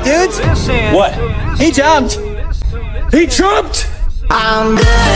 dudes What? He jumped. He jumped. I'm good,